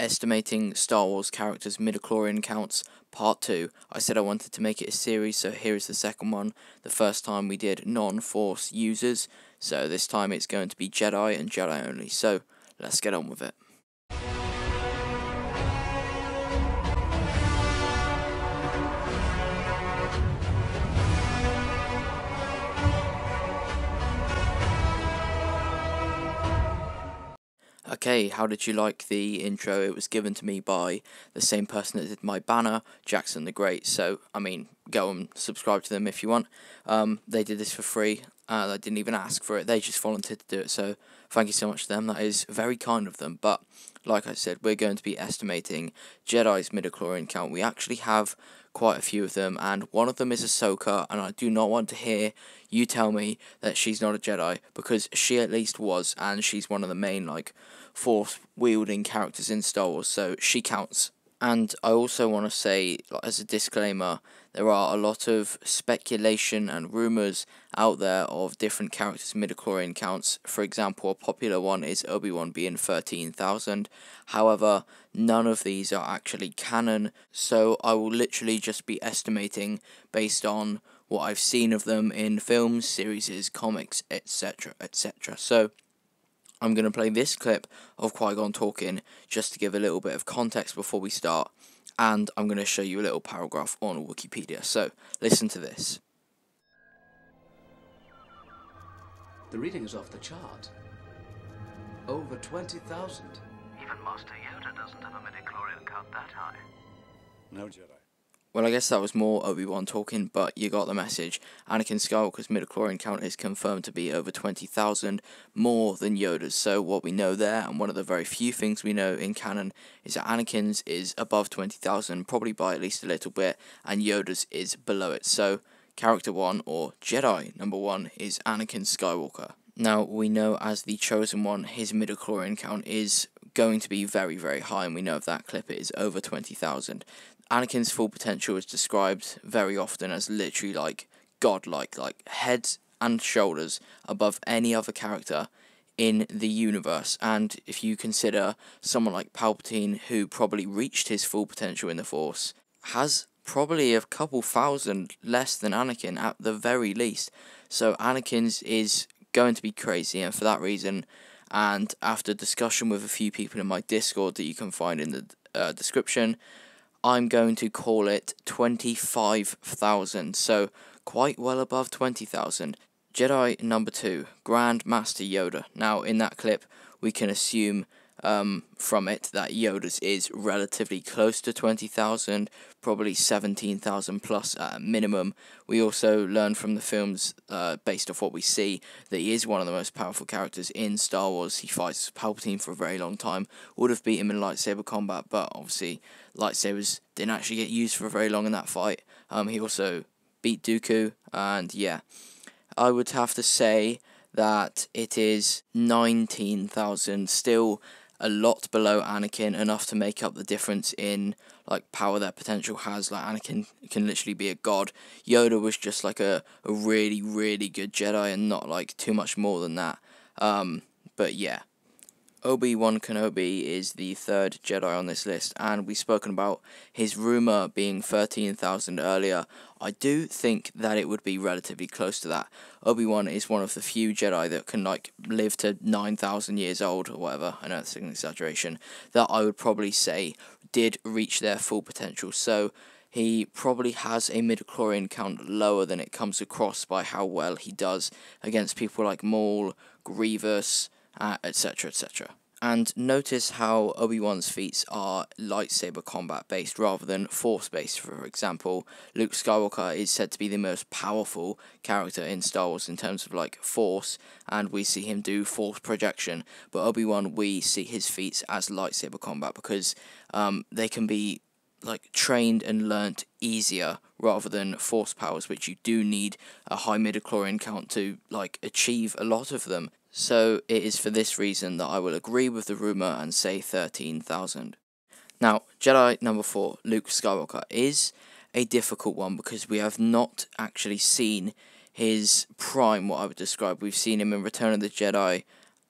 Estimating Star Wars characters midichlorian counts part 2. I said I wanted to make it a series, so here is the second one. The first time we did non-force users, so this time it's going to be Jedi and Jedi only. So, let's get on with it. Okay, how did you like the intro? It was given to me by the same person that did my banner, Jackson the Great. So, I mean, go and subscribe to them if you want. Um, they did this for free. Uh, I didn't even ask for it. They just volunteered to do it. So, thank you so much to them. That is very kind of them. But, like I said, we're going to be estimating Jedi's midichlorian count. We actually have quite a few of them, and one of them is Ahsoka, and I do not want to hear you tell me that she's not a Jedi, because she at least was, and she's one of the main, like, force wielding characters in Star Wars, so she counts. And I also want to say, as a disclaimer, there are a lot of speculation and rumours out there of different characters' midichlorian counts. For example, a popular one is Obi Wan being 13,000. However, none of these are actually canon, so I will literally just be estimating based on what I've seen of them in films, series, comics, etc. etc. So, I'm going to play this clip of Qui Gon talking just to give a little bit of context before we start, and I'm going to show you a little paragraph on Wikipedia. So, listen to this. The reading is off the chart. Over 20,000. Even Master Yoda doesn't have a midichlorian count that high. No Jedi. Well, I guess that was more Obi Wan talking, but you got the message. Anakin Skywalker's midichlorian count is confirmed to be over 20,000, more than Yoda's. So, what we know there, and one of the very few things we know in canon, is that Anakin's is above 20,000, probably by at least a little bit, and Yoda's is below it. So, character 1, or Jedi number 1, is Anakin Skywalker. Now, we know as the Chosen One, his midichlorian count is going to be very, very high, and we know of that clip it is over 20,000. Anakin's full potential is described very often as literally like godlike, like heads and shoulders above any other character in the universe. And if you consider someone like Palpatine, who probably reached his full potential in the Force, has probably a couple thousand less than Anakin at the very least. So Anakin's is going to be crazy, and for that reason, and after discussion with a few people in my Discord that you can find in the uh, description, I'm going to call it 25,000, so quite well above 20,000. Jedi number two, Grand Master Yoda. Now, in that clip, we can assume um, from it that Yoda's is relatively close to 20,000, probably 17,000 plus at a minimum. We also learn from the films, uh, based off what we see, that he is one of the most powerful characters in Star Wars. He fights Palpatine for a very long time, would have beat him in lightsaber combat, but obviously lightsabers didn't actually get used for very long in that fight. Um, he also beat Dooku, and yeah, I would have to say that it is 19,000, still a lot below Anakin, enough to make up the difference in like power that potential has. Like Anakin can literally be a god. Yoda was just like a, a really, really good Jedi and not like too much more than that. Um, but yeah. Obi Wan Kenobi is the third Jedi on this list, and we've spoken about his rumor being 13,000 earlier. I do think that it would be relatively close to that. Obi Wan is one of the few Jedi that can, like, live to 9,000 years old or whatever. I know that's an exaggeration. That I would probably say did reach their full potential. So he probably has a midichlorian count lower than it comes across by how well he does against people like Maul, Grievous etc., uh, etc. And notice how Obi Wan's feats are lightsaber combat based rather than force based. For example, Luke Skywalker is said to be the most powerful character in Star Wars in terms of like force, and we see him do force projection. But Obi Wan, we see his feats as lightsaber combat because um, they can be like trained and learnt easier rather than force powers, which you do need a high midichlorian count to like achieve a lot of them. So it is for this reason that I will agree with the rumour and say 13,000. Now, Jedi number 4, Luke Skywalker, is a difficult one because we have not actually seen his prime, what I would describe. We've seen him in Return of the Jedi,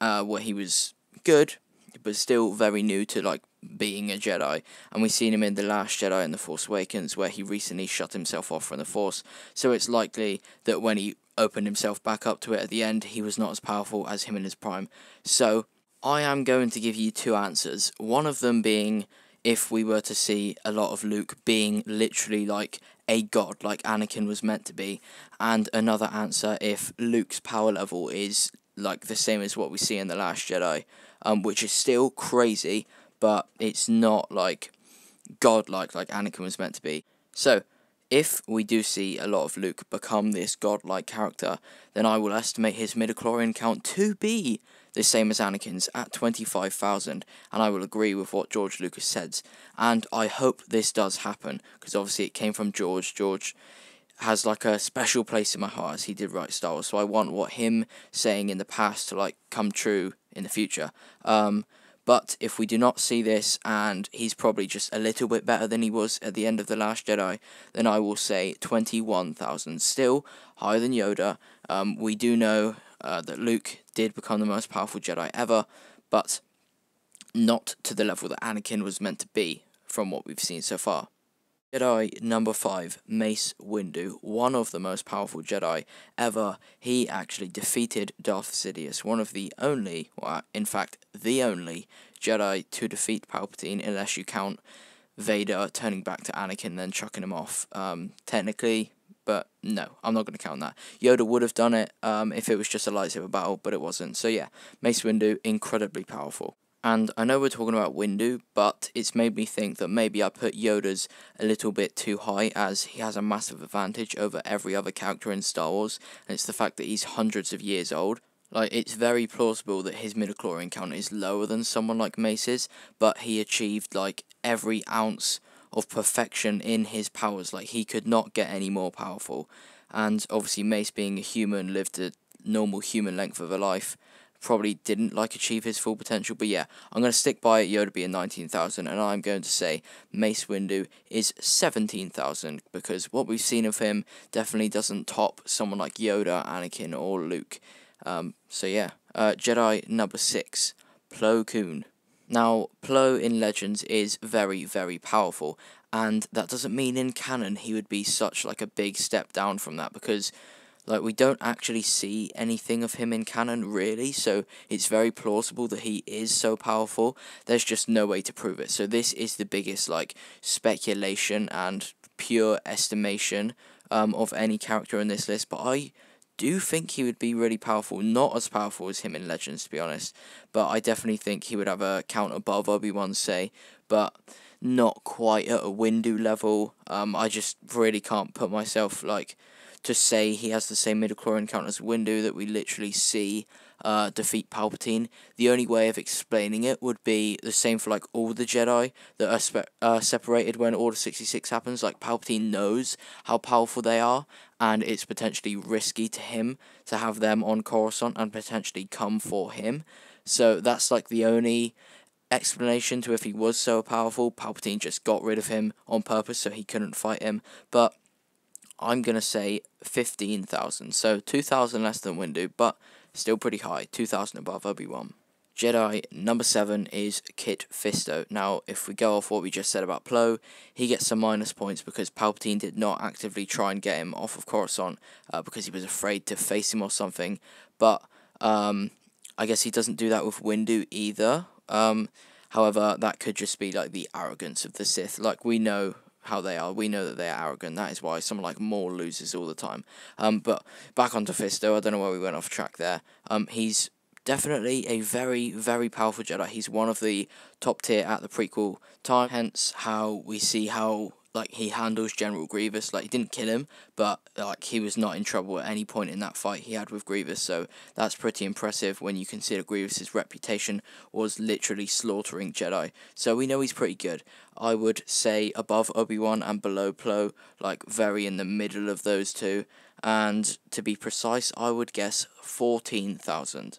uh, where he was good, but still very new to like being a Jedi, and we've seen him in The Last Jedi and The Force Awakens, where he recently shut himself off from the Force. So it's likely that when he opened himself back up to it at the end, he was not as powerful as him in his prime. So I am going to give you two answers. One of them being if we were to see a lot of Luke being literally like a god, like Anakin was meant to be, and another answer if Luke's power level is like the same as what we see in The Last Jedi, um, which is still crazy, but it's not like godlike like Anakin was meant to be. So, if we do see a lot of Luke become this godlike character, then I will estimate his midichlorian count to be the same as Anakin's at 25,000, and I will agree with what George Lucas says. And I hope this does happen, because obviously it came from George. George has like a special place in my heart as he did write Star Wars, so I want what him saying in the past to like come true in the future. Um, but if we do not see this, and he's probably just a little bit better than he was at the end of The Last Jedi, then I will say 21,000. Still higher than Yoda. Um, we do know uh, that Luke did become the most powerful Jedi ever, but not to the level that Anakin was meant to be from what we've seen so far. Jedi number 5, Mace Windu, one of the most powerful Jedi ever. He actually defeated Darth Sidious, one of the only, well, in fact, the only Jedi to defeat Palpatine, unless you count Vader turning back to Anakin and then chucking him off. Um, technically, but no, I'm not going to count that. Yoda would have done it um, if it was just a lightsaber battle, but it wasn't. So yeah, Mace Windu, incredibly powerful. And I know we're talking about Windu, but it's made me think that maybe I put Yoda's a little bit too high, as he has a massive advantage over every other character in Star Wars, and it's the fact that he's hundreds of years old. Like, it's very plausible that his midichlorian count is lower than someone like Mace's, but he achieved, like, every ounce of perfection in his powers. Like he could not get any more powerful. And obviously, Mace being a human, lived a normal human length of a life, probably didn't like achieve his full potential. But yeah, I'm going to stick by Yoda being 19,000, and I'm going to say Mace Windu is 17,000 because what we've seen of him definitely doesn't top someone like Yoda, Anakin, or Luke. Um, so yeah, uh, Jedi number six, Plo Koon. Now, Plo in Legends is very, very powerful, and that doesn't mean in canon he would be such like a big step down from that because like we don't actually see anything of him in canon really, so it's very plausible that he is so powerful. There's just no way to prove it. So this is the biggest like speculation and pure estimation um, of any character in this list, but I do think he would be really powerful. Not as powerful as him in Legends, to be honest. But I definitely think he would have a count above Obi Wan, say, but not quite at a Windu level. Um, I just really can't put myself like to say he has the same midichlorian count as Windu that we literally see uh, defeat Palpatine. The only way of explaining it would be the same for like all the Jedi that are spe- uh, separated when Order 66 happens. Like Palpatine knows how powerful they are, and it's potentially risky to him to have them on Coruscant and potentially come for him. So that's like the only explanation to if he was so powerful. Palpatine just got rid of him on purpose so he couldn't fight him. But I'm going to say 15,000. So 2,000 less than Windu, but still pretty high. 2,000 above Obi Wan. Jedi number 7 is Kit Fisto. Now, if we go off what we just said about Plo, he gets some minus points because Palpatine did not actively try and get him off of Coruscant uh, because he was afraid to face him or something. But um, I guess he doesn't do that with Windu either. Um, however, that could just be like the arrogance of the Sith. Like we know how they are. We know that they are arrogant. That is why someone like Maul loses all the time. Um, but back onto Fisto. I don't know where we went off track there. Um, he's definitely a very, very powerful Jedi. He's one of the top tier at the prequel time. Hence, how we see how like he handles General Grievous. Like he didn't kill him, but like he was not in trouble at any point in that fight he had with Grievous. So that's pretty impressive when you consider Grievous's reputation was literally slaughtering Jedi. So we know he's pretty good. I would say above Obi Wan and below Plo, like very in the middle of those two. And to be precise, I would guess fourteen thousand.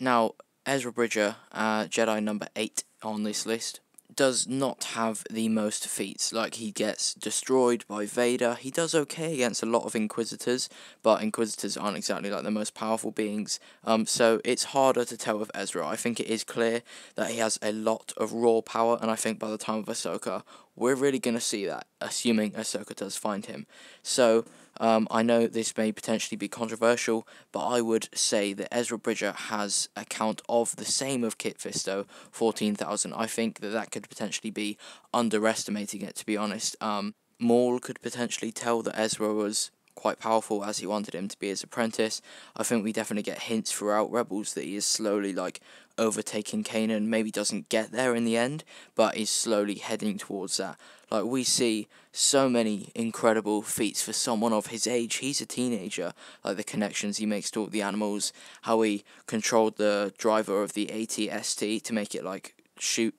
Now Ezra Bridger, uh, Jedi number eight on this list does not have the most feats. Like he gets destroyed by Vader. He does okay against a lot of Inquisitors, but Inquisitors aren't exactly like the most powerful beings. Um, so it's harder to tell with Ezra. I think it is clear that he has a lot of raw power, and I think by the time of Ahsoka, we're really gonna see that, assuming Ahsoka does find him. So um, I know this may potentially be controversial, but I would say that Ezra Bridger has a count of the same of Kit Fisto, 14,000. I think that that could potentially be underestimating it, to be honest. Um, Maul could potentially tell that Ezra was quite powerful as he wanted him to be his apprentice. I think we definitely get hints throughout Rebels that he is slowly like overtaking Kanan. Maybe doesn't get there in the end, but is slowly heading towards that. Like we see so many incredible feats for someone of his age. He's a teenager. Like the connections he makes to all the animals, how he controlled the driver of the ATST to make it like shoot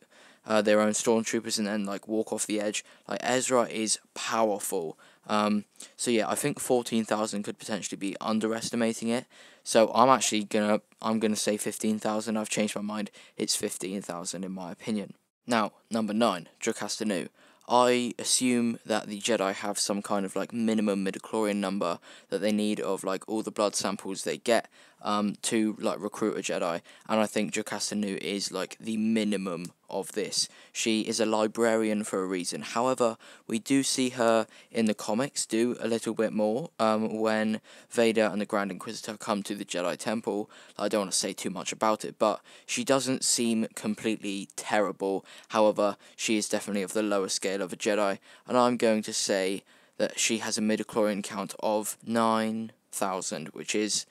uh, their own stormtroopers and then like walk off the edge. Like Ezra is powerful. Um, so yeah, I think fourteen thousand could potentially be underestimating it. So I'm actually gonna I'm gonna say fifteen thousand. I've changed my mind. It's fifteen thousand in my opinion. Now number nine, Jocasta Nu. I assume that the Jedi have some kind of like minimum midichlorian number that they need of like all the blood samples they get um, to like recruit a Jedi, and I think Jocasta Nu is like the minimum of this. She is a librarian for a reason. However, we do see her in the comics do a little bit more um, when Vader and the Grand Inquisitor come to the Jedi Temple. I don't want to say too much about it, but she doesn't seem completely terrible. However, she is definitely of the lower scale of a Jedi, and I'm going to say that she has a midichlorian count of 9,000, which is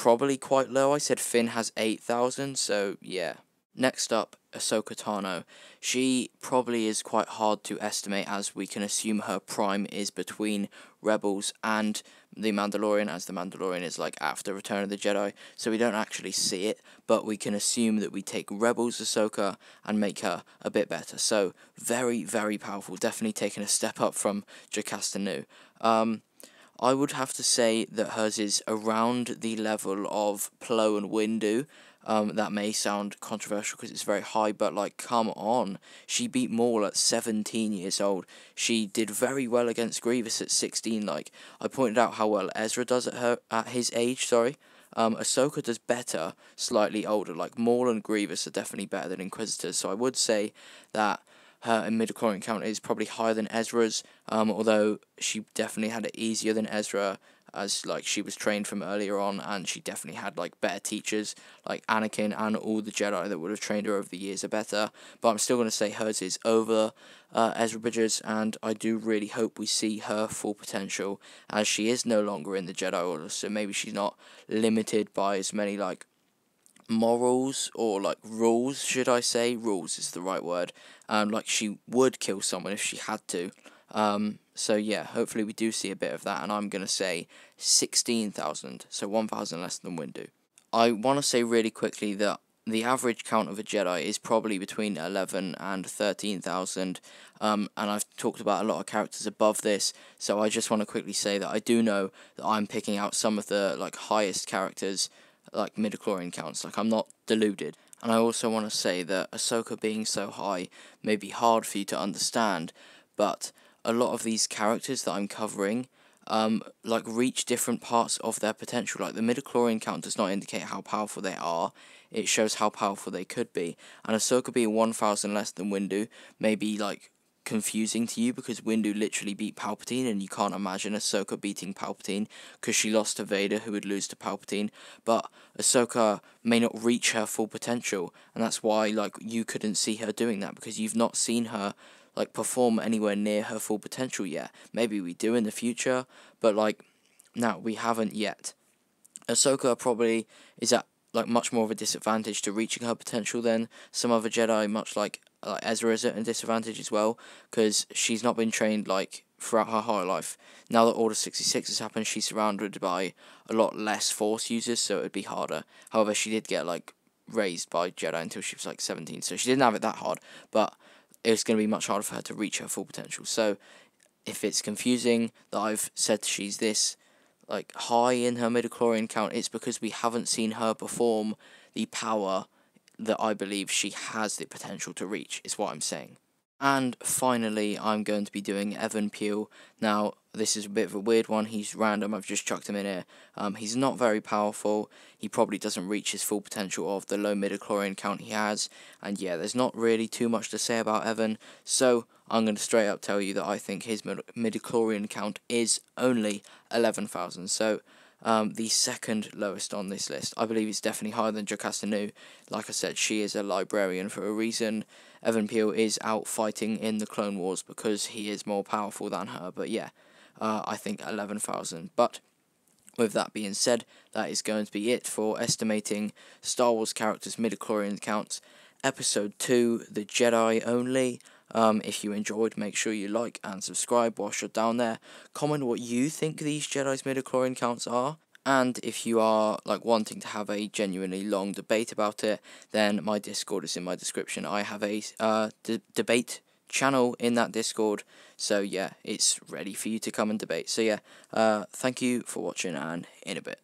probably quite low. I said Finn has 8,000, so yeah. Next up, Ahsoka Tano. She probably is quite hard to estimate as we can assume her prime is between Rebels and The Mandalorian, as The Mandalorian is like after Return of the Jedi, so we don't actually see it, but we can assume that we take Rebels Ahsoka and make her a bit better. So, very, very powerful. Definitely taking a step up from Jocasta Nu. Um, I would have to say that hers is around the level of Plo and Windu. Um, that may sound controversial because it's very high, but like, come on. She beat Maul at 17 years old. She did very well against Grievous at 16. Like, I pointed out how well Ezra does at her at his age, sorry. Um, Ahsoka does better, slightly older. Like, Maul and Grievous are definitely better than Inquisitors, so I would say that her midichlorian count is probably higher than Ezra's, um, although she definitely had it easier than Ezra as like she was trained from earlier on and she definitely had like better teachers. Like Anakin and all the Jedi that would have trained her over the years are better but I'm still going to say hers is over uh, Ezra Bridgers and I do really hope we see her full potential as she is no longer in the Jedi Order so maybe she's not limited by as many like morals or like rules should I say? Rules is the right word. Um like she would kill someone if she had to. Um so yeah, hopefully we do see a bit of that, and I'm gonna say sixteen thousand, so one thousand less than Windu. I want to say really quickly that the average count of a Jedi is probably between eleven and thirteen thousand, um, and I've talked about a lot of characters above this, so I just want to quickly say that I do know that I'm picking out some of the like highest characters, like midichlorian counts. Like I'm not deluded. And I also want to say that Ahsoka being so high may be hard for you to understand, but a lot of these characters that I'm covering um, like reach different parts of their potential. Like the midichlorian count does not indicate how powerful they are; it shows how powerful they could be. And Ahsoka being one thousand less than Windu may be like confusing to you because Windu literally beat Palpatine, and you can't imagine Ahsoka beating Palpatine because she lost to Vader, who would lose to Palpatine. But Ahsoka may not reach her full potential, and that's why like you couldn't see her doing that because you've not seen her like perform anywhere near her full potential yet. Maybe we do in the future, but like now we haven't yet. Ahsoka probably is at like much more of a disadvantage to reaching her potential than some other Jedi, much like like Ezra is at a disadvantage as well, because she's not been trained like throughout her whole life. Now that Order 66 has happened, she's surrounded by a lot less Force users, so it'd be harder. However, she did get like raised by Jedi until she was like 17, so she didn't have it that hard, but it's going to be much harder for her to reach her full potential. So if it's confusing that I've said she's this like high in her midichlorian count, it's because we haven't seen her perform the power that I believe she has the potential to reach, is what I'm saying. And finally, I'm going to be doing Even Piell. Now, this is a bit of a weird one. He's random. I've just chucked him in here. Um, he's not very powerful. He probably doesn't reach his full potential of the low midichlorian count he has. And yeah, there's not really too much to say about Even. So I'm going to straight up tell you that I think his midichlorian count is only 11,000. So um, the second lowest on this list. I believe it's definitely higher than Jocasta Nu. Like I said, she is a librarian for a reason. Even Piell is out fighting in the Clone Wars because he is more powerful than her. But yeah, uh, I think 11,000. But with that being said, that is going to be it for estimating Star Wars characters' midichlorian counts. Episode 2, The Jedi Only. Um, if you enjoyed, make sure you like and subscribe whilst you're down there. Comment what you think these Jedi's midichlorian counts are. And if you are like wanting to have a genuinely long debate about it, then my Discord is in my description. I have a uh, debate channel in that Discord. So yeah, it's ready for you to come and debate. So yeah, uh, thank you for watching and in a bit.